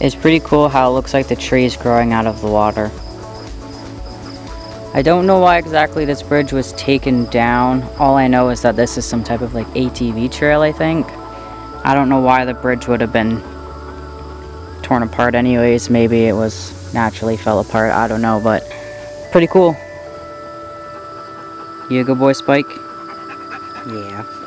It's pretty cool how it looks like the tree is growing out of the water. I don't know why exactly this bridge was taken down. All I know is that this is some type of like ATV trail, I think. I don't know why the bridge would have been torn apart anyways. Maybe it was naturally fell apart. I don't know, but pretty cool. You a good boy, Spike? Yeah.